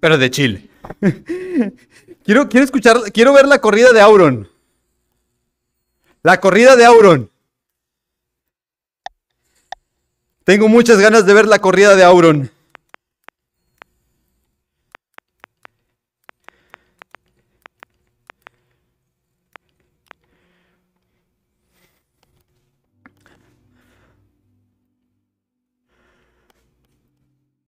Pero de Chile. Quiero, quiero escuchar, quiero ver la corrida de Auron. La corrida de Auron. Tengo muchas ganas de ver la corrida de Auron.